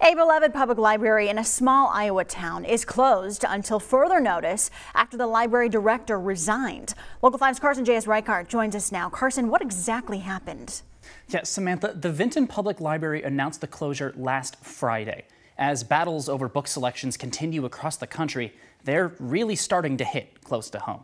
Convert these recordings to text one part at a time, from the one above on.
A beloved public library in a small Iowa town is closed until further notice after the library director resigned. Local 5's Carson J.S. Reichart joins us now. Carson, what exactly happened? Yes, Samantha, the Vinton Public Library announced the closure last Friday. As battles over book selections continue across the country, they're really starting to hit close to home.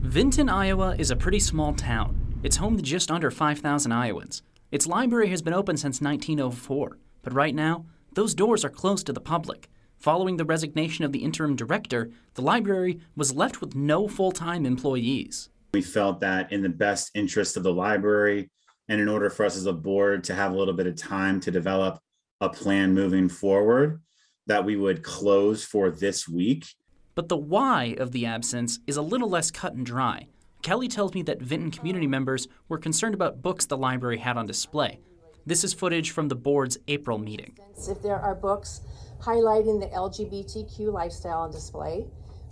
Vinton, Iowa is a pretty small town. It's home to just under 5,000 Iowans. Its library has been open since 1904, but right now, those doors are closed to the public. Following the resignation of the interim director, the library was left with no full time employees. We felt that in the best interest of the library, and in order for us as a board to have a little bit of time to develop a plan moving forward, that we would close for this week. But the why of the absence is a little less cut and dry. Kelly tells me that Vinton community members were concerned about books the library had on display, this is footage from the board's April meeting. If there are books highlighting the LGBTQ lifestyle on display,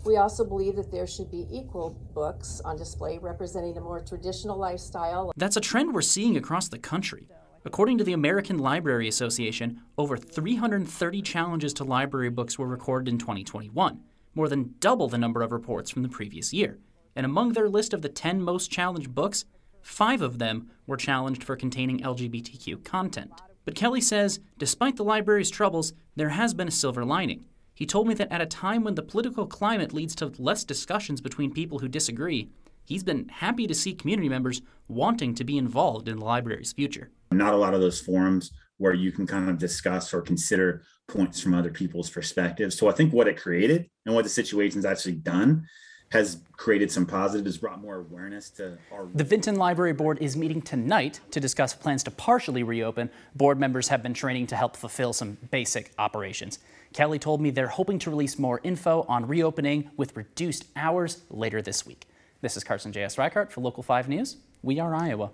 we also believe that there should be equal books on display representing a more traditional lifestyle. That's a trend we're seeing across the country. According to the American Library Association, over 330 challenges to library books were recorded in 2021, more than double the number of reports from the previous year. And among their list of the 10 most challenged books, Five of them were challenged for containing LGBTQ content. But Kelly says, despite the library's troubles, there has been a silver lining. He told me that at a time when the political climate leads to less discussions between people who disagree, he's been happy to see community members wanting to be involved in the library's future. Not a lot of those forums where you can kind of discuss or consider points from other people's perspectives. So I think what it created and what the situation's actually done has created some positives, brought more awareness to our. The Vinton Library Board is meeting tonight to discuss plans to partially reopen. Board members have been training to help fulfill some basic operations. Kelly told me they're hoping to release more info on reopening with reduced hours later this week. This is Carson J.S. Reichart for Local 5 News. We are Iowa.